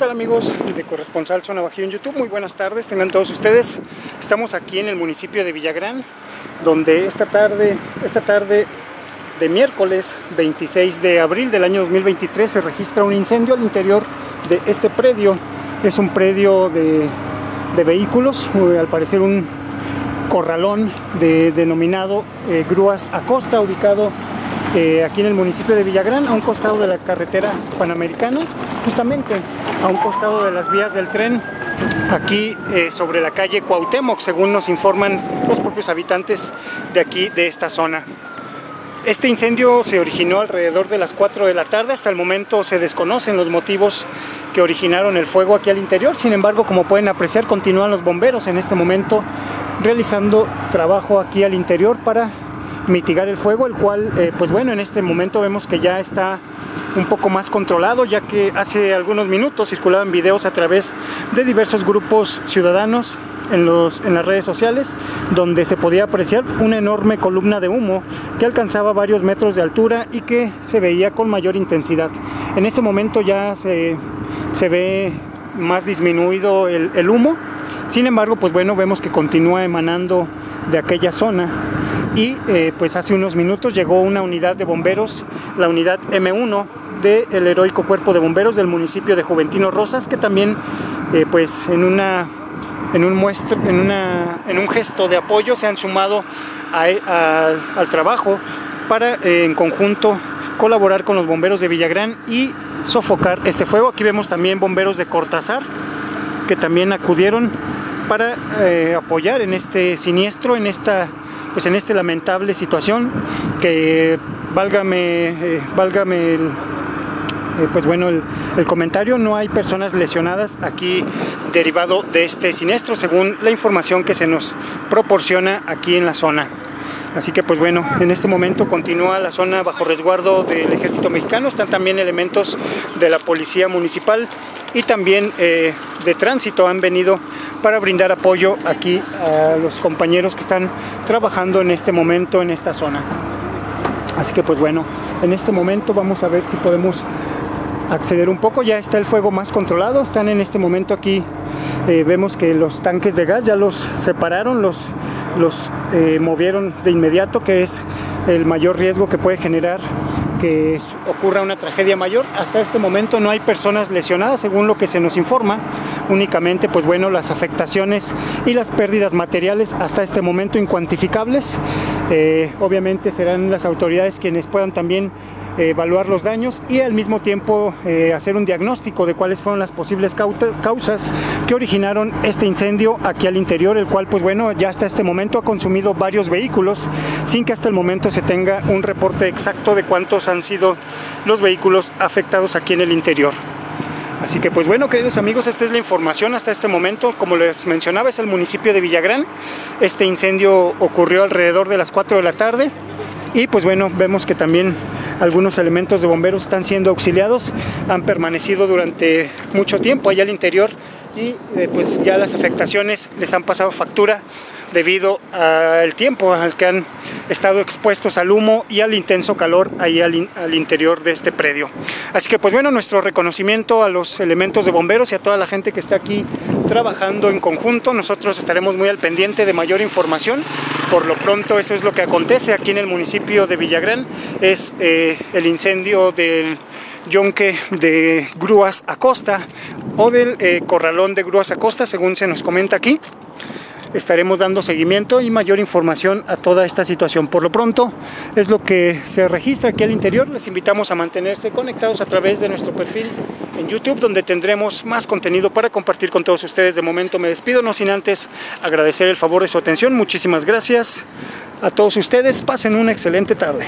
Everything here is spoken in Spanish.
tal amigos de Corresponsal Zona Bajío en YouTube? Muy buenas tardes, tengan todos ustedes. Estamos aquí en el municipio de Villagrán, donde esta tarde, esta tarde de miércoles 26 de abril del año 2023 se registra un incendio al interior de este predio. Es un predio de, vehículos, eh, al parecer un corralón de, denominado eh, Grúas Acosta, ubicado eh, aquí en el municipio de Villagrán, a un costado de la carretera panamericana, justamente a un costado de las vías del tren, aquí eh, sobre la calle Cuauhtémoc, según nos informan los propios habitantes de aquí, de esta zona. Este incendio se originó alrededor de las 4 de la tarde, hasta el momento se desconocen los motivos que originaron el fuego aquí al interior, sin embargo como pueden apreciar continúan los bomberos en este momento realizando trabajo aquí al interior para mitigar el fuego, el cual, eh, pues bueno, en este momento vemos que ya está un poco más controlado, ya que hace algunos minutos circulaban videos a través de diversos grupos ciudadanos en, los, en las redes sociales, donde se podía apreciar una enorme columna de humo que alcanzaba varios metros de altura y que se veía con mayor intensidad. En este momento ya se, se ve más disminuido el, el humo, sin embargo, pues bueno, vemos que continúa emanando de aquella zona y eh, pues hace unos minutos llegó una unidad de bomberos, la unidad M1 del heroico cuerpo de bomberos del municipio de Juventino Rosas, que también eh, pues en, una, en, un muestro, en, una, en un gesto de apoyo se han sumado al trabajo para eh, en conjunto colaborar con los bomberos de Villagrán y sofocar este fuego. Aquí vemos también bomberos de Cortázar que también acudieron para apoyar en este siniestro, en esta pues en esta lamentable situación que válgame, eh, válgame el, eh, pues bueno, el, comentario, no hay personas lesionadas aquí derivado de este siniestro, según la información que se nos proporciona aquí en la zona. Así que pues bueno, en este momento continúa la zona bajo resguardo del ejército mexicano, están también elementos de la policía municipal y también eh, de tránsito han venido para brindar apoyo aquí a los compañeros que están trabajando en este momento en esta zona. Así que pues bueno, en este momento vamos a ver si podemos acceder un poco, ya está el fuego más controlado, están en este momento aquí, eh, vemos que los tanques de gas ya los separaron, los los eh, movieron de inmediato, que es el mayor riesgo que puede generar que ocurra una tragedia mayor. Hasta este momento no hay personas lesionadas, según lo que se nos informa. Únicamente, pues bueno, las afectaciones y las pérdidas materiales hasta este momento incuantificables. Eh, obviamente serán las autoridades quienes puedan también evaluar los daños y al mismo tiempo eh, hacer un diagnóstico de cuáles fueron las posibles causas que originaron este incendio aquí al interior, el cual pues bueno ya hasta este momento ha consumido varios vehículos sin que hasta el momento se tenga un reporte exacto de cuántos han sido los vehículos afectados aquí en el interior. Así que pues bueno, queridos amigos, esta es la información hasta este momento. Como les mencionaba, es el municipio de Villagrán. Este incendio ocurrió alrededor de las 4 de la tarde. Y pues bueno, vemos que también algunos elementos de bomberos están siendo auxiliados, han permanecido durante mucho tiempo allá al interior y eh, pues ya las afectaciones les han pasado factura debido al tiempo al que han estado expuestos al humo y al intenso calor ahí al, interior de este predio. Así que pues bueno, nuestro reconocimiento a los elementos de bomberos y a toda la gente que está aquí trabajando en conjunto. Nosotros estaremos muy al pendiente de mayor información. Por lo pronto eso es lo que acontece aquí en el municipio de Villagrán. Es eh, el incendio del yonque de grúas Acosta o del eh, corralón de grúas Acosta, según se nos comenta aquí estaremos dando seguimiento y mayor información a toda esta situación. Por lo pronto es lo que se registra aquí al interior. Les invitamos a mantenerse conectados a través de nuestro perfil en YouTube donde tendremos más contenido para compartir con todos ustedes. De momento me despido, no sin antes agradecer el favor de su atención. Muchísimas gracias a todos ustedes. Pasen una excelente tarde.